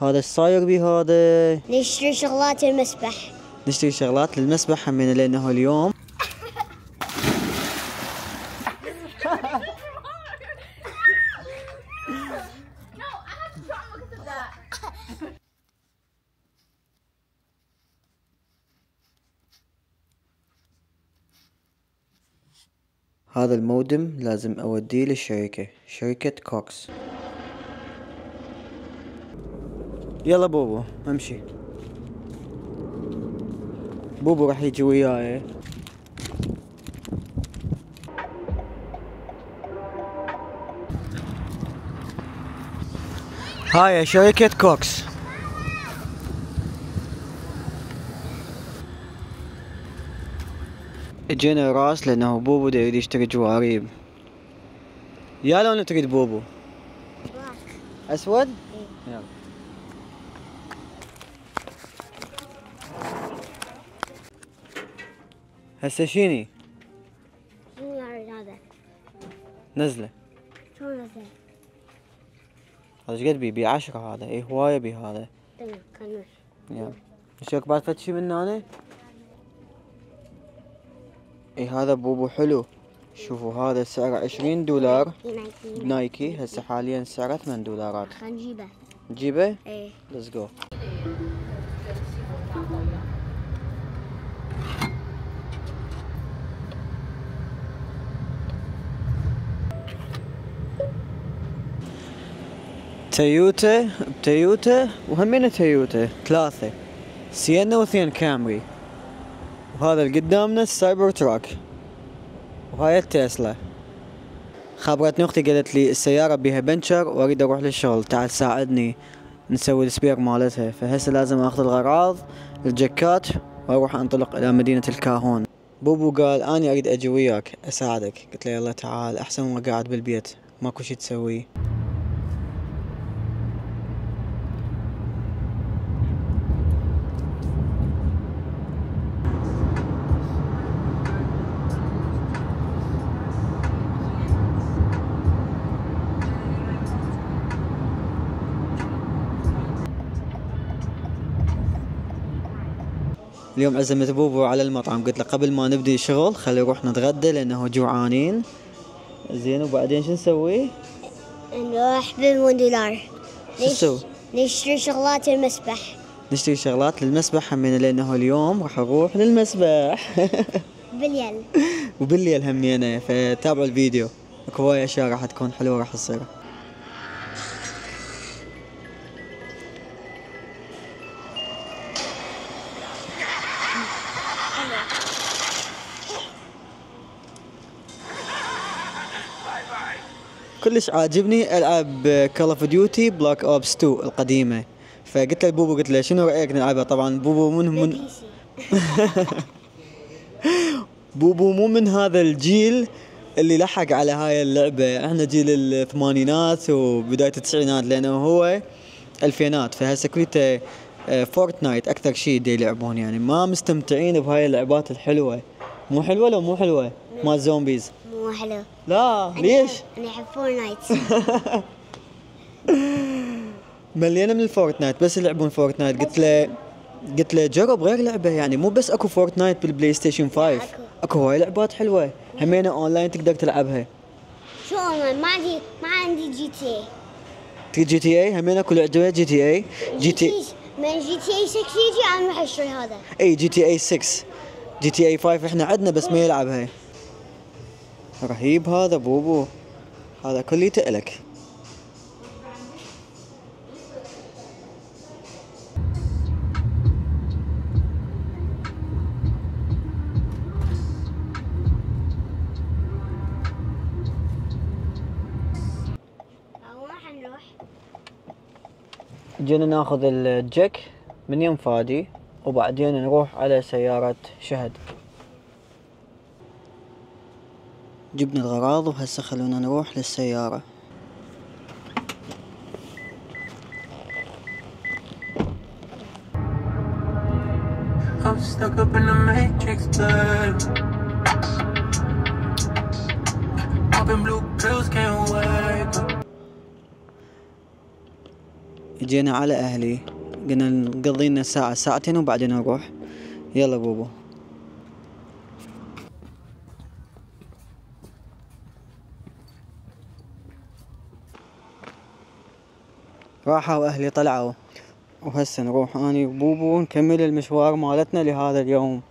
هذا إيش صاير بهذا نشتري شغلات المسبح نشتري شغلات للمسبح همينا لأنه اليوم. هذا المودم لازم أوديه للشركة شركة كوكس. يلا بوبو امشي. بوبو راح يجي وياي. هاي شركة Cox. اجينا Ross لأنه بوبو دا يريد يشتري جواريب. يا لون تريد بوبو؟ أسود؟ يلا. هسه شيني؟ شنو هذا نزلة؟ شلون هذا هذا إيش قد بي؟ بي عشرة هذا. اي هواية بي هذا. كمل يلا. شوك بعد فد شي من هنا اي هذا بوبو حلو. شوفوا هذا سعره عشرين دولار. نايكي. هسه حاليا سعره ثمان دولارات. خلينا نجيبه. نجيبه؟ إيه. let's go تويوتا بتويوتا وهمين تويوتا ثلاثة. سيينا واثنين كامري. وهذا اللي قدامنا ال Cybertruck وهاي التسلا. خبرتني أختي قالت لي السيارة بيها بنشر وأريد أروح للشغل. تعال ساعدني نسوي ال spare مالتها. فهسه لازم آخذ الغراض الجكات وأروح أنطلق إلى مدينة الكاهون. بوبو قال اني أريد أجي وياك أساعدك. قلت له يلا تعال أحسن ما قاعد بالبيت. ماكو شي تسويه اليوم عزمت بوبو على المطعم. قلت له قبل ما نبدي شغل خلي نروح نتغدى لأنه جوعانين. زين وبعدين شو نسوي؟ نروح بالمون دولار شو نسوي؟ نشتري شغلات المسبح نشتري شغلات للمسبح همينا لأنه اليوم راح أروح للمسبح. باليل وبالليل همينا فتابعوا الفيديو. أكو هواي أشياء راح تكون حلوة راح تصير. كلش عاجبني العب Call of Duty Black Ops 2 القديمة. فقلت له بوبو قلت له شنو رأيك نلعبها؟ طبعا بوبو من من بوبو مو من هذا الجيل اللي لحق على هاي اللعبة. إحنا جيل الثمانينات وبداية التسعينات لأنه هو ألفينات. فهسه كليته آه، Fortnite أكثر شيء دي يلعبون يعني. ما مستمتعين بهاي اللعبات الحلوة. مو حلوة؟ لو مو حلوة. مال zombies. مو حلو لا أنا ليش؟ أحب- أنا أحب Fortnite مليانة من ال Fortnite بس يلعبون Fortnite قلت له قلت له جرب غير لعبة يعني مو بس أكو Fortnite بال PlayStation 5 أكو. أكو هواي لعبات حلوة. همينة اونلاين تقدر تلعبها. شو اونلاين ما عندي ما عندي GTA. GTA؟ همين اكو لعبة GTA. جي تي من GTA 6 يجي أنا راح اشتري هذا. إي GTA 6 جي تي أي 5 إحنا عندنا بس ما يلعبها. رهيب هذا بوبو. هذا كليته نروح؟ جينا ناخذ الجك من يم فادي وبعدين نروح على سيارة شهد. جبنا الغراض وهسه خلونا نروح للسيارة. جينا على أهلي. قلنا نقضي لنا ساعة ساعتين وبعدين نروح. يلا بوبو. راحوا أهلي طلعوا. وهسه نروح اني وبوبو نكمل المشوار مالتنا لهذا اليوم.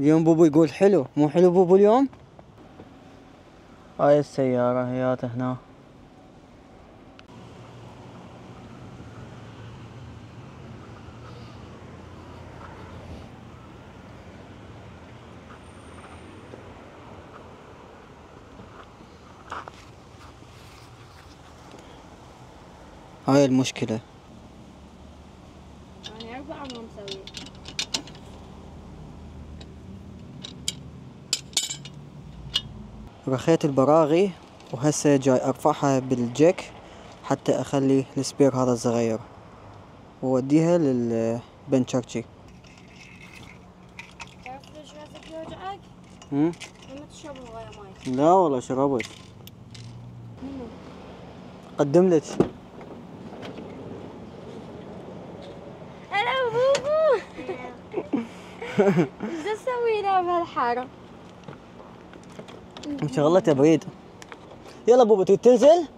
اليوم بوبو يقول حلو مو حلو بوبو اليوم؟ هاي السيارة هيات هنا. هاي المشكلة أنا أربعة ما مسوي رخيت البراغي وهسه جاي أرفعها بالجيك حتى أخلي ال spare هذا الصغير ووديها للبنشرجي تعرف ليش راسك يوجعك؟ لما تشرب ماي لا والله شربت؟ قدم لك هلا بوبو إيش تسوي له بهالحارة؟ مشغلة تبريد يلا بوبو تريد تنزل؟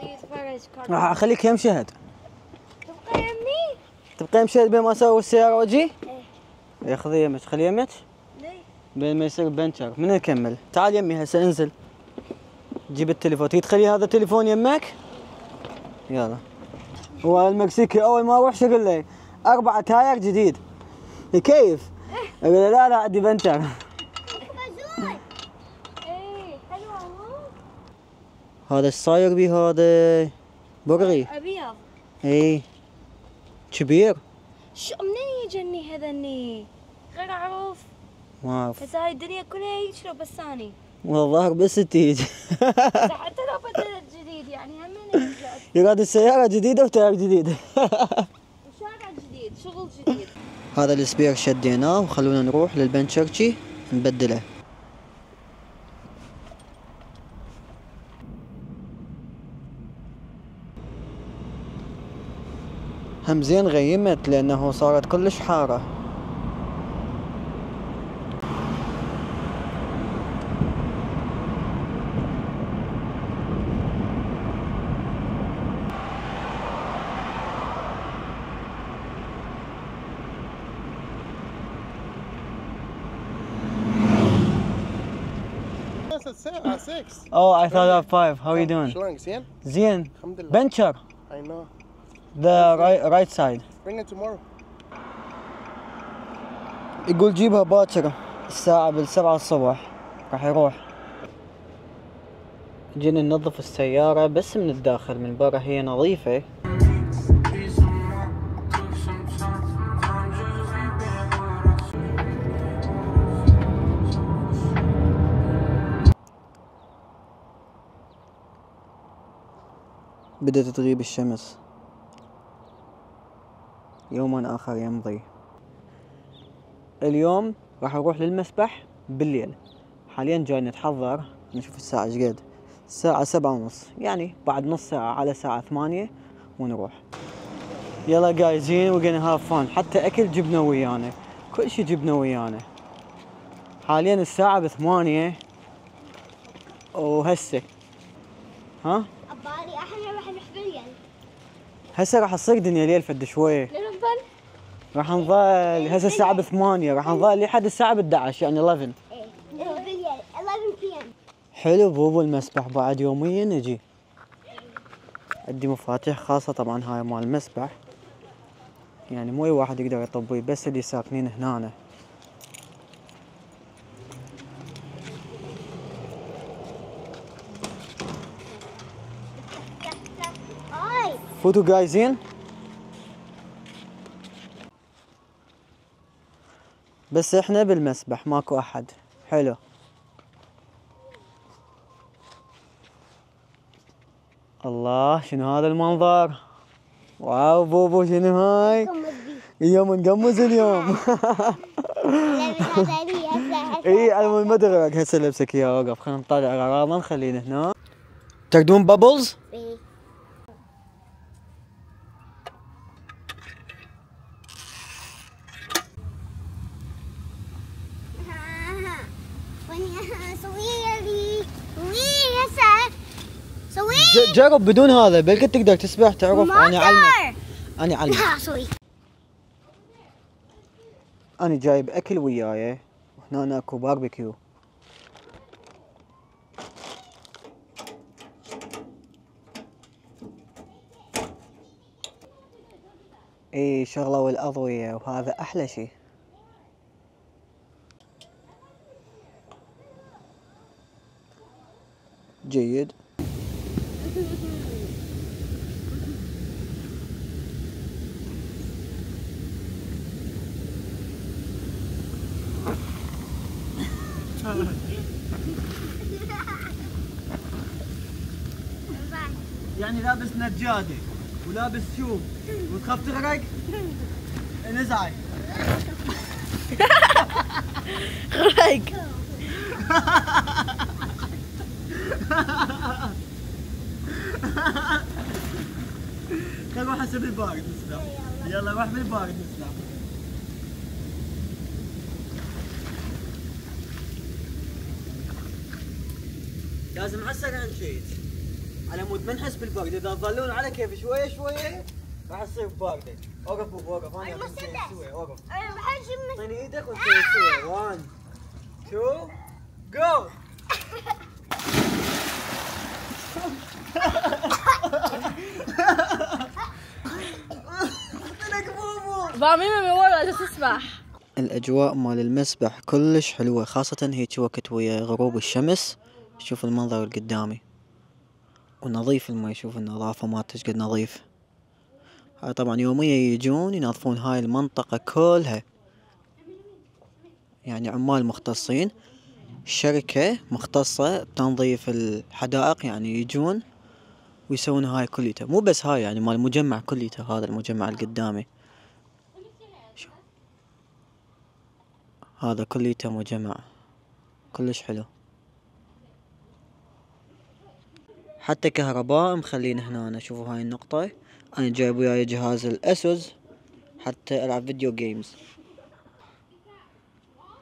خليه يتفرج راح كرتون أخليك يم شهد. تبقى يمي؟ تبقى يم شهد بين ما أسوي السيارة وأجي؟ إيه. ياخذ يمك خلي يمك؟ بين ما يصير بنشر من نكمل؟ تعال يمي هسه انزل. جيب التليفون. تريد تخلي هذا التليفون يمك؟ يلا. هو المكسيكي أول ما أروح شو أقول له أربعة تاير جديد. كيف؟ أقول لا لا عندي حلوة مو؟ هذا إيش صاير بيه هذا برغي أبيض. إي. كبير؟ شو منين يجني هذا الني؟ غير اعرف ما أعرف. هسه هاي الدنيا كلها لو بس اني والله بس تيجي. حتى لو بدلت جديد يعني هم يراد السيارة جديدة وتاير جديد. وشارع جديد شغل جديد. هذا السبير شديناه وخلونا نروح للبنشرجي نبدله. هم زين غيمت لأنه صارت كلش حارة. Six. Oh I thought of five how are you doing شلونك زين؟ زين الحمد لله. بنشر I know. the right, right side Bring it tomorrow. يقول جيبها باكر الساعة بالسبعة الصبح راح يروح جينا ننظف السيارة بس من الداخل من برا هي نظيفة بدأت تغيب الشمس. يوم آخر يمضي. اليوم راح أروح للمسبح بالليل. حاليا جاي نتحضر نشوف الساعة إيش الساعة سبعة ونص. يعني بعد نص ساعة على الساعة ثمانية ونروح. يلا جايزين gonna have fun. حتى أكل جبنا ويانا. كل شي جبنا ويانا. حاليا الساعة بثمانية. وهسه ها أبالي إحنا راح نحفل هسه راح تصير دنيا ليل فد ننفل راح نظل هسه الساعة بثمانية راح نظل لحد الساعة يعني 11 إيه بالليل 11 PM حلو بوبو المسبح بعد يوميا نجي. عندي مفاتيح خاصة طبعا هاي مال المسبح. يعني مو أي واحد يقدر يطبي بس اللي ساكنين هنا اي فوتوا جايزين بس إحنا بالمسبح ماكو احد. حلو. الله شنو هذا المنظر؟ واو بوبو شنو هاي؟ اليوم نقمز اليوم. إي على مود مدرك هسه لبسك يا وقف. خلينا نطلع اغراضنا خلينا هنا. تقدون bubbles جرب بدون هذا بلكي تقدر تسبح تعرف. أنا أعلمك. أنا أعلمك. أنا جايب أكل وياي. وهنا اكو باربيكيو. إي شغلة الاضوية وهذا أحلى شي. جيد. يعني لابس نجادة ولابس شوب. وتخاف تغرق؟ نزعي غرق. روح هسه بالبارد نسبح يلا روح بالبارد نسبح لازم هسه نشيت على مود ما نحس بالبرد اذا تظلون على كيف شوية شوية راح تصير باردة اوقف بابا اوقف أنا المسدس. بنسوي سوي اوقف أنا بحب اعطيني إيدك ونسوي سوي 1 2 جو بعميمة من ورا تسبح الأجواء مال المسبح كلش حلوة خاصة هيك وقت ويا غروب الشمس. شوف المنظر اللي قدامي. ونظيف الماي شوف النظافة مالته قد نظيف. هاي طبعا يوميا يجون ينظفون هاي المنطقة كلها. يعني عمال مختصين. شركة مختصة بتنظيف الحدائق يعني يجون ويسوون هاي كليته مو بس هاي يعني مال المجمع كليته هذا المجمع اللي قدامي. هذا كليته مجمع. كلش حلو. حتى كهرباء مخلين هنا أنا شوفوا هاي النقطة. أنا جايب وياي جهاز الأسوس حتى ألعب فيديو جيمز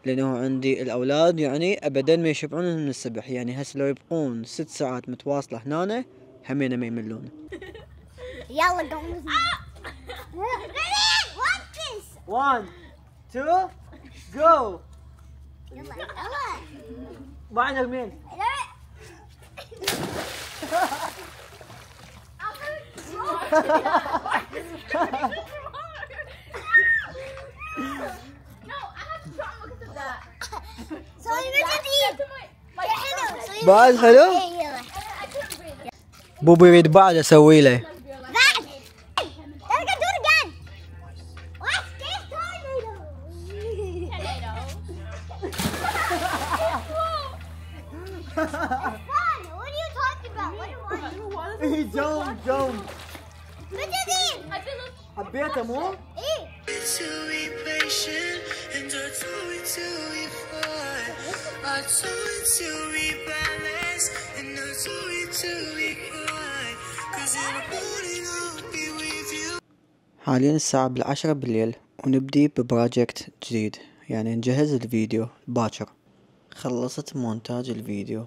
لأنه عندي الأولاد يعني أبدا ما يشبعون من السبح. يعني هسه لو يبقون ست ساعات متواصلة هنا همينة ما يملون. يلا قوم. 1 2 جو يلا يلا. بعد الميل سوي مجدين يا حلو سوي بعد حلو إيه، يلا بوبو يريد بعد أسوي له be with you. حاليا الساعة بالعشرة بالليل ونبدي ببروجكت جديد يعني نجهز الفيديو باكر. خلصت مونتاج الفيديو.